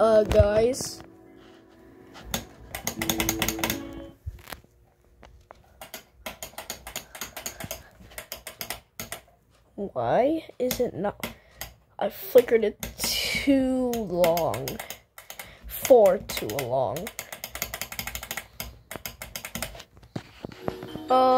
uh, guys. Why is it not? I flickered it too long. For too long. Uh.